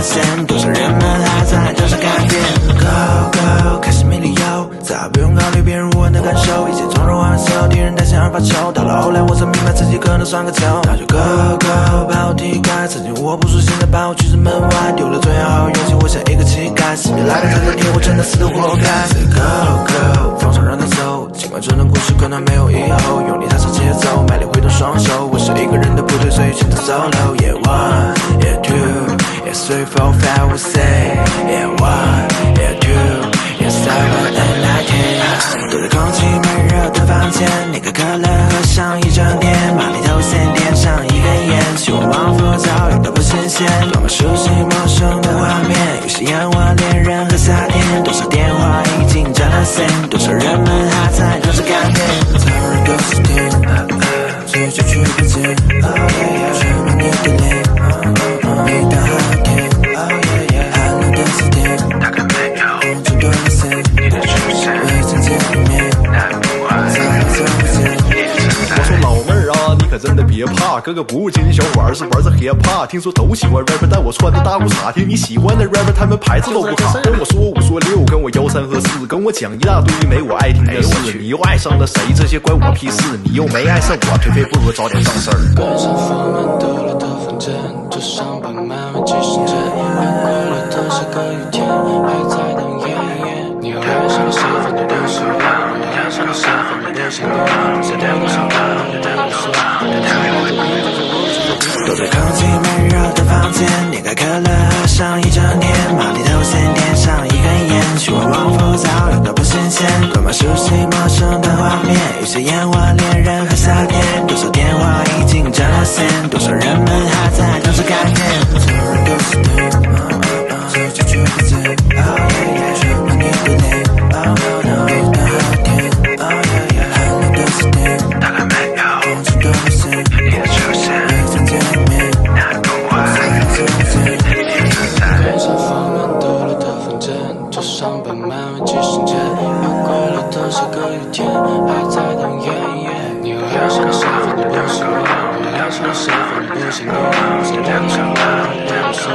经占了线，多少人们还在等着改变。Go go，开始没理由，再不用考虑别人我的感受，一切从容玩笑，敌人担心而发愁。到了后来，我才明白自己可能算个球。那就 Go go，把我踢开，曾经我不说，现在把我拒之门外，丢了最好勇气，我像一个乞丐，死命拉开这个你，我真的死得活该。Say go go，放手让他走，尽管这段故事可能没有以后，用力踏上节奏，卖力挥动双手，我是一个人的部队，所以选择 solo。Yeah one, yeah Four, five, we say. Yeah one, yeah two, yeah seven and nineteen 躲在空气闷热的房间你个可乐喝上一整天把里头闲点上一根烟希望仿佛早已都不新鲜多么熟悉陌生的画面有些烟花连的别怕，哥哥不仅仅小伙儿是玩着 hiphop，听说都喜欢 rapper，但我穿的大裤衩，听你喜欢的 rapper，他们牌子都不好。跟我说五说六，跟我吆三喝四，跟我讲一大堆没我爱听的事。你又爱上了谁？这些关我屁事。你又没爱上我，颓废不如早点上事儿。关上房门，丢了的房间，就上班漫漫几十年，又过了多少个雨天，还在等夜夜。你又爱上了谁？反正都是我，你爱上了谁？反正都是我，谁对你上躲在空气闷热的房间，点开可乐喝上一整天，马里头先点上一根烟，希望往复早有都不新鲜，多么熟悉陌生的画面，有些烟花恋人。还在等夜。你又爱上了谁？反正不是我，你爱上了谁？反正不是我，谁对你上班，你对我说，